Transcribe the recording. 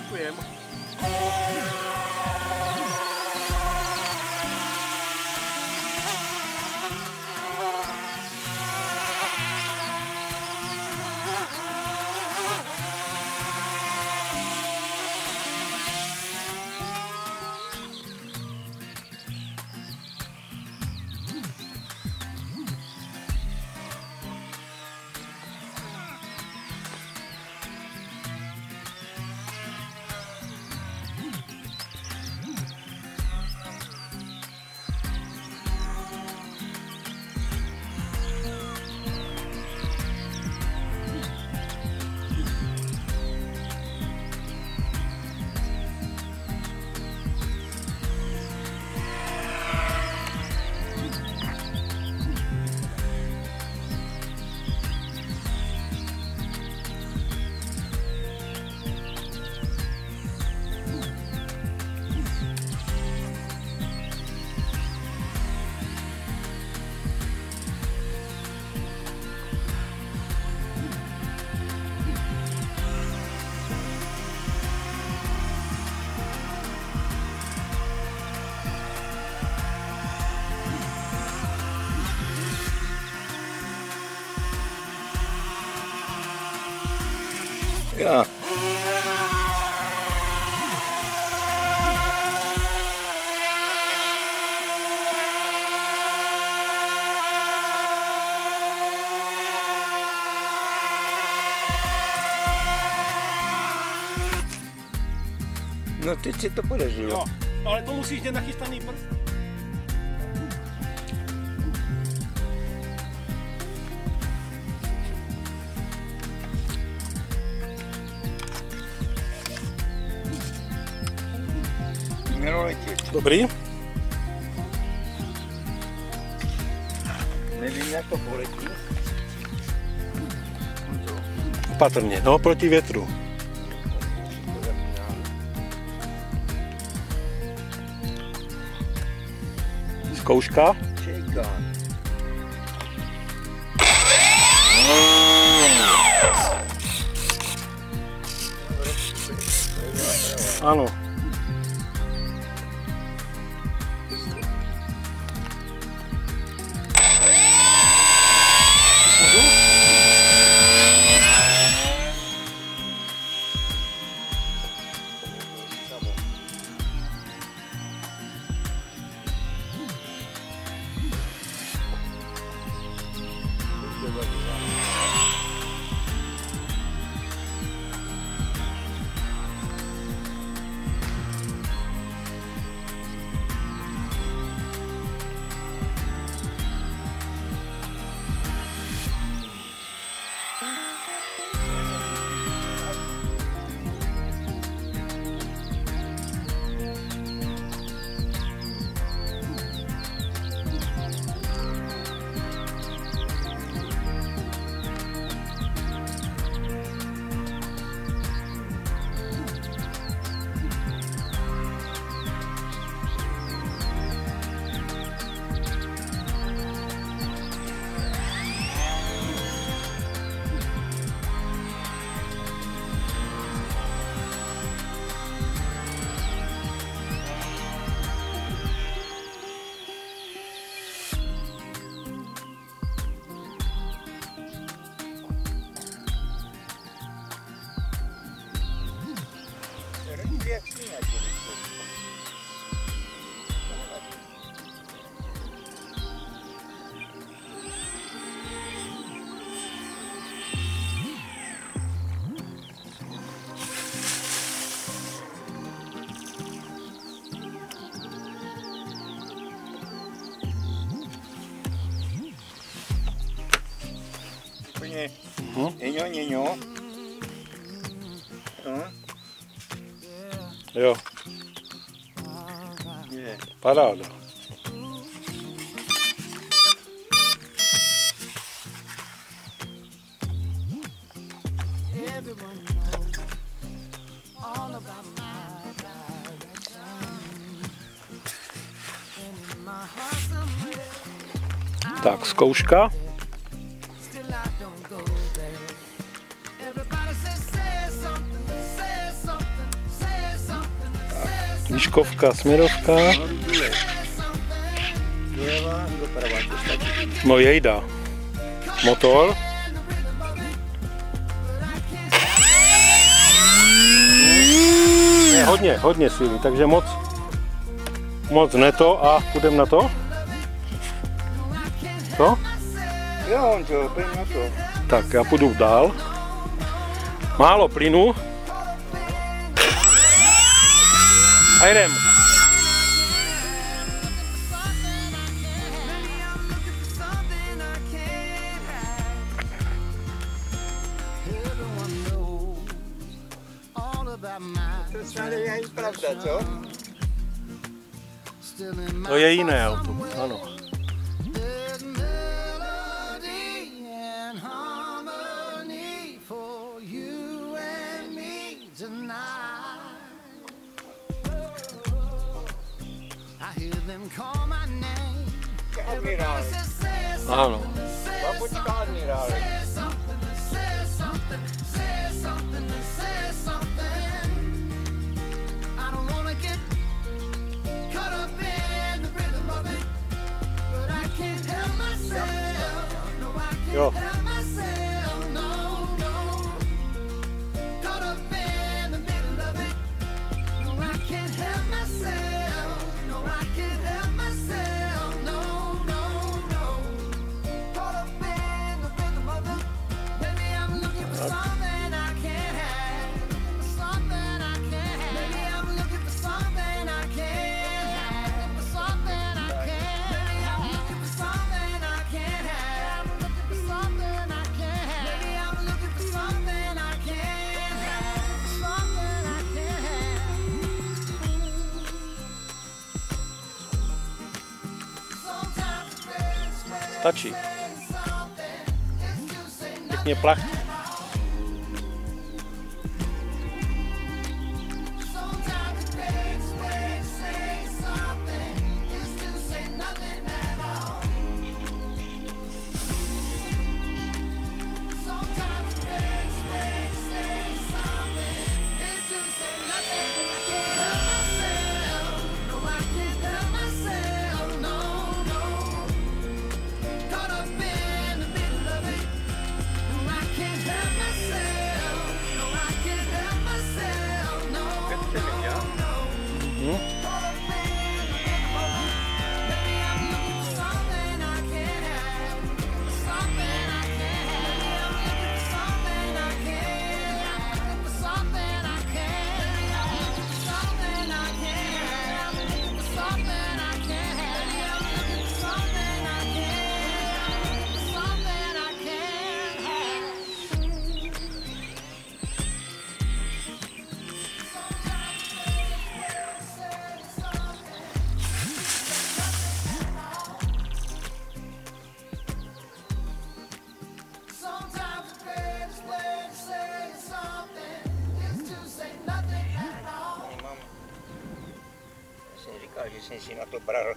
Apoiemos. Ja. No teď si to budeš, jo? Jo, ale to musíš mít nachystaný prst. Dobrý. Nevím, jak to poletí. Opatrně, no proti větru. Zkouška. Ano. Úplně Mhm. něňo, něňo. No, Jo, je. paráda. Tak, zkouška. Výškovka, směrovka. No jejda. Motor. Ne, hodně, hodně síly, takže moc, moc ne to a půjdeme na to? Co? Jo, on to, na to. Tak já půjdu dál. Málo plynu. A jdem. To je pravda, co? To je jiné auto, ano. them call my name. I don't know. What it out Yo. up. Stačí. Pěkně plachý. Říkal, že jsem si na to bral.